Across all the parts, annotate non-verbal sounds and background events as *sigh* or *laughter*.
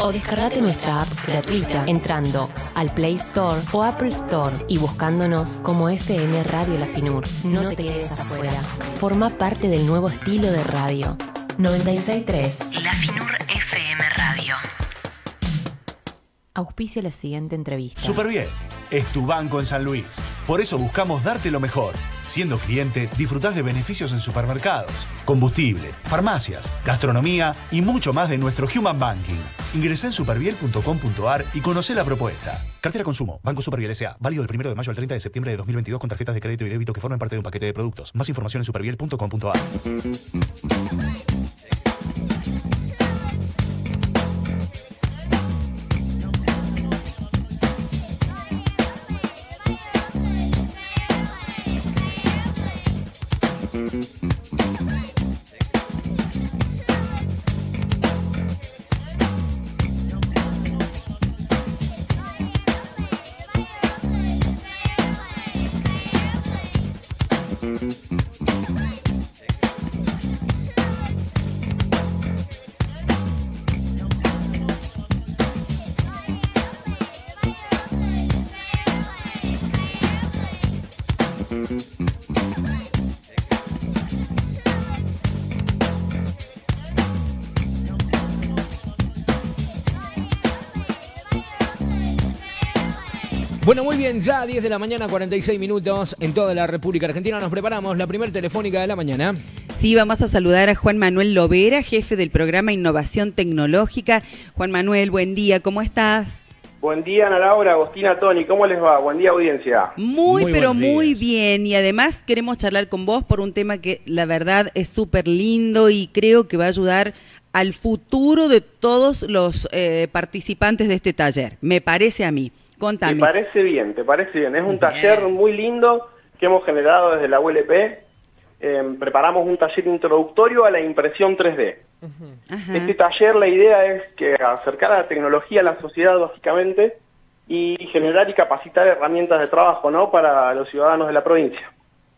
o descargate nuestra app gratuita entrando al Play Store o Apple Store y buscándonos como FM Radio La Finur. No te quedes afuera. Forma parte del nuevo estilo de radio. 963 La Finur FM Radio. Auspicia la siguiente entrevista. Super bien, es tu banco en San Luis. Por eso buscamos darte lo mejor. Siendo cliente, disfrutás de beneficios en supermercados, combustible, farmacias, gastronomía y mucho más de nuestro Human Banking. Ingresá en superbiel.com.ar y conoce la propuesta. Cartera Consumo, Banco Superbiel S.A. Válido del 1 de mayo al 30 de septiembre de 2022 con tarjetas de crédito y débito que forman parte de un paquete de productos. Más información en superbiel.com.ar. Bueno, muy bien, ya 10 de la mañana, 46 minutos en toda la República Argentina. Nos preparamos la primera telefónica de la mañana. Sí, vamos a saludar a Juan Manuel Lovera, jefe del programa Innovación Tecnológica. Juan Manuel, buen día, ¿cómo estás? Buen día, Ana Laura, Agostina, Tony, ¿cómo les va? Buen día, audiencia. Muy, Muy pero muy días. bien. Y además queremos charlar con vos por un tema que la verdad es súper lindo y creo que va a ayudar al futuro de todos los eh, participantes de este taller. Me parece a mí. Te Contame. parece bien, te parece bien. Es un taller muy lindo que hemos generado desde la ULP. Eh, preparamos un taller introductorio a la impresión 3D. Ajá. Este taller, la idea es que acercar a la tecnología a la sociedad, lógicamente, y generar y capacitar herramientas de trabajo, ¿no? Para los ciudadanos de la provincia.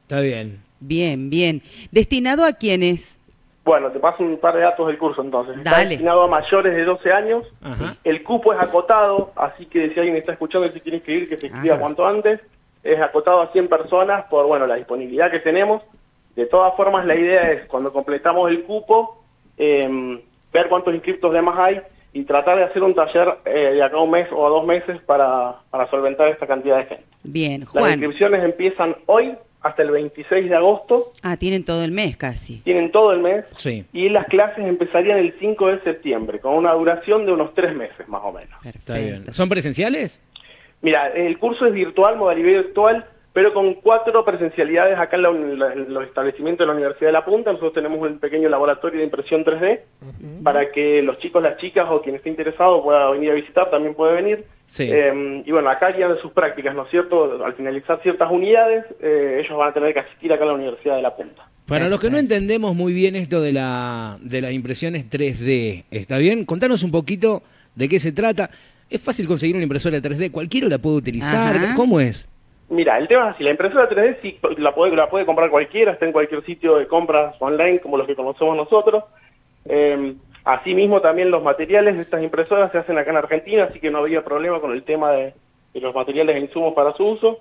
Está bien. Bien, bien. ¿Destinado a quiénes? Bueno, te paso un par de datos del curso entonces. Está Dale. destinado a mayores de 12 años. Ajá. El cupo es acotado, así que si alguien está escuchando y se quiere inscribir, que se inscriba Ajá. cuanto antes. Es acotado a 100 personas por bueno la disponibilidad que tenemos. De todas formas, la idea es, cuando completamos el cupo, eh, ver cuántos inscriptos de más hay y tratar de hacer un taller eh, de acá a un mes o a dos meses para, para solventar esta cantidad de gente. Bien, Las Juan. inscripciones empiezan hoy hasta el 26 de agosto, Ah, tienen todo el mes casi. tienen todo el mes. Sí. Y las clases empezarían el 5 de septiembre, con una duración de unos tres meses más o menos. Está bien. ¿Son presenciales? Mira, el curso es virtual, modalidad virtual, pero con cuatro presencialidades acá en, la en los establecimientos de la Universidad de La Punta. Nosotros tenemos un pequeño laboratorio de impresión 3D para que los chicos, las chicas o quien esté interesado pueda venir a visitar, también puede venir. Sí. Eh, y bueno, acá guían sus prácticas, ¿no es cierto? Al finalizar ciertas unidades, eh, ellos van a tener que asistir acá a la Universidad de La Punta. Para los que no entendemos muy bien esto de, la, de las impresiones 3D, ¿está bien? Contanos un poquito de qué se trata. ¿Es fácil conseguir una impresora 3D? ¿Cualquiera la puede utilizar? Ajá. ¿Cómo es? Mira, el tema es así, la impresora 3D sí la puede, la puede comprar cualquiera, está en cualquier sitio de compras online como los que conocemos nosotros. Eh, asimismo también los materiales de estas impresoras se hacen acá en Argentina, así que no había problema con el tema de, de los materiales e insumos para su uso.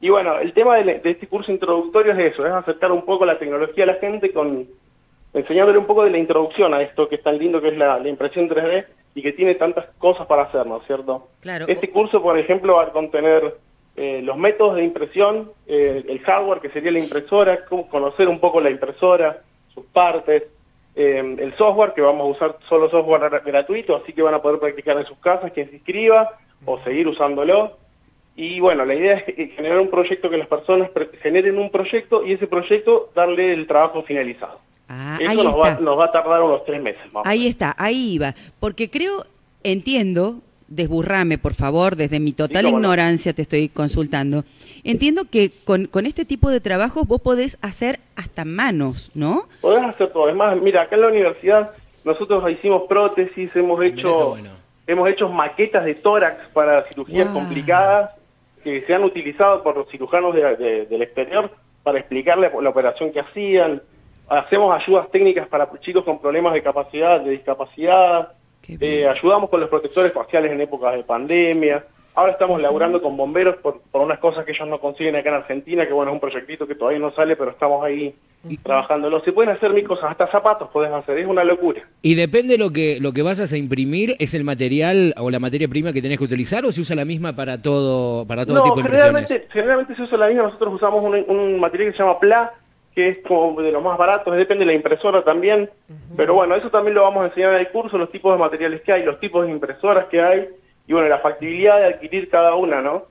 Y bueno, el tema de, de este curso introductorio es eso, es acercar un poco la tecnología a la gente con enseñándole un poco de la introducción a esto que es tan lindo que es la, la impresión 3D y que tiene tantas cosas para hacer, ¿no es cierto? Claro. Este curso, por ejemplo, va a contener eh, los métodos de impresión, eh, el hardware que sería la impresora, conocer un poco la impresora, sus partes, eh, el software que vamos a usar solo software gra- gratuito, así que van a poder practicar en sus casas quien se inscriba o seguir usándolo. Y bueno, la idea es generar un proyecto que las personas generen un proyecto y ese proyecto darle el trabajo finalizado. Ah, ahí Eso nos va, nos va a tardar unos tres meses más. Ahí está, ahí iba. Porque creo, entiendo, desburrame por favor, desde mi total Sí, cómo no. ignorancia te estoy consultando. Entiendo que con, con este tipo de trabajos vos podés hacer hasta manos, ¿no? Podés hacer todo. Es más, mira, acá en la universidad nosotros hicimos prótesis, hemos hecho bueno. hemos hecho maquetas de tórax para cirugías Wow. complicadas que se han utilizado por los cirujanos de- de- del exterior para explicarle la operación que hacían. Hacemos ayudas técnicas para chicos con problemas de capacidad, de discapacidad. Eh, ayudamos con los protectores faciales en épocas de pandemia. Ahora estamos laburando con bomberos por, por unas cosas que ellos no consiguen acá en Argentina, que bueno, es un proyectito que todavía no sale, pero estamos ahí trabajándolo. Se pueden hacer mil cosas, hasta zapatos podés hacer, es una locura. Y depende lo que lo que vas a imprimir, ¿es el material o la materia prima que tenés que utilizar o se usa la misma para todo para todo no, tipo de impresiones? generalmente, generalmente se usa la misma, nosotros usamos un, un material que se llama PLA, que es como de los más baratos, depende de la impresora también, pero bueno, eso también lo vamos a enseñar en el curso, los tipos de materiales que hay, los tipos de impresoras que hay, y bueno, la factibilidad de adquirir cada una, ¿no?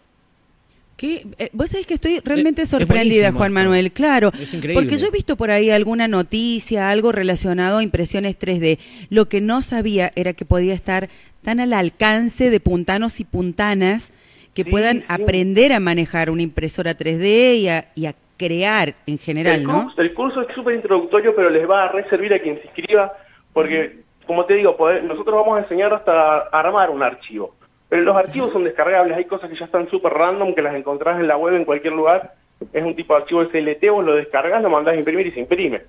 ¿Qué? Eh, Vos sabés que estoy realmente Es- es sorprendida, Juan. Manuel, claro. Es increíble. Porque yo he visto por ahí alguna noticia, algo relacionado a impresiones 3D. Lo que no sabía era que podía estar tan al alcance de puntanos y puntanas que Sí, puedan sí. aprender a manejar una impresora 3D y a, y a crear en general, el, ¿no? curso, el curso es súper introductorio, pero les va a reservir a quien se inscriba, porque, como te digo, poder- nosotros vamos a enseñar hasta armar un archivo. Pero los archivos son descargables, hay cosas que ya están súper random, que las encontrás en la web en cualquier lugar. Es un tipo de archivo SLT, vos lo descargas, lo mandás a imprimir y se imprime.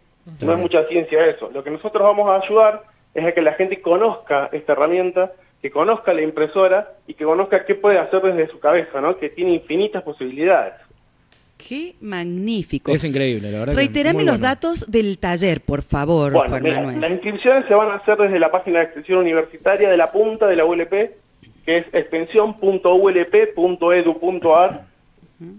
No es mucha ciencia eso. Lo que nosotros vamos a ayudar es a que la gente conozca esta herramienta, que conozca la impresora y que conozca qué puede hacer desde su cabeza, ¿no? Que tiene infinitas posibilidades. Qué magnífico. Es increíble, la verdad. Reiterame los bueno. datos del taller, por favor, Bueno, Juan mira, Manuel. las inscripciones se van a hacer desde la página de extensión universitaria de la punta de la ULP, que es extensión.ulp.edu.ar.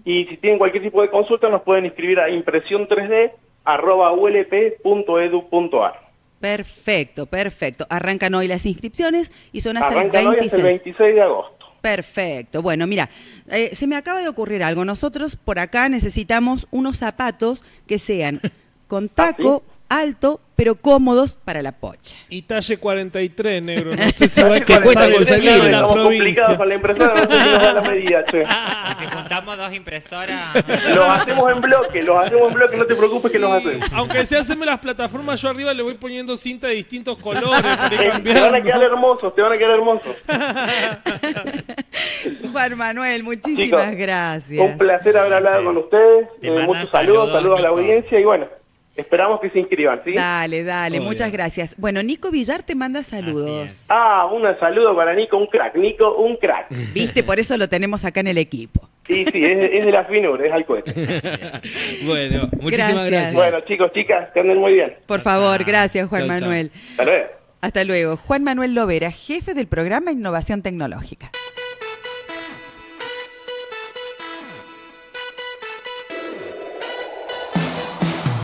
Y si tienen cualquier tipo de consulta, nos pueden inscribir a impresión 3D arroba ulp.edu.ar. Perfecto, perfecto. Arrancan hoy las inscripciones y son hasta Arrancan el hoy 26. hasta el 26 de agosto. Perfecto. Bueno, mira, eh, se me acaba de ocurrir algo. Nosotros por acá necesitamos unos zapatos que sean *laughs* con taco, alto, pero cómodos para la pocha. Y talle 43, negro. No sé *laughs* si va a Que de la Estamos provincia. complicados con la impresora, no sé si nos da la medida, che. Y si juntamos dos impresoras. Los hacemos en bloque, los hacemos en bloque, no te preocupes que los hacemos. Aunque se hacen las plataformas, yo arriba le voy poniendo cinta de distintos *laughs* colores para te van a quedar hermosos, te van a quedar hermosos. *laughs* Juan Manuel, muchísimas Chicos, gracias. Un placer haber hablado con ustedes. Te Eh, muchos saludos, saludos, saludos a la audiencia y bueno, esperamos que se inscriban, ¿sí? Dale, dale, Obvio. muchas gracias. Bueno, Nico Villar te manda saludos. Ah, un saludo para Nico, un crack. Nico, un crack. *laughs* Viste, por eso lo tenemos acá en el equipo. Sí, sí, es, es de la finur, es al cohete. *laughs* Bueno, muchísimas Gracias. gracias. Bueno, chicos, chicas, que anden muy bien. Por favor, gracias Juan Chau, chau. Manuel. Hasta luego. Hasta luego. Juan Manuel Lovera, jefe del programa Innovación Tecnológica.